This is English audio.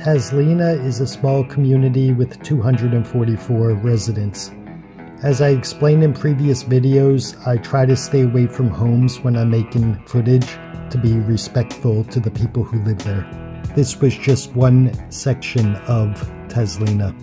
Tazlina is a small community with 244 residents. As I explained in previous videos, I try to stay away from homes when I'm making footage to be respectful to the people who live there. This was just one section of Tazlina.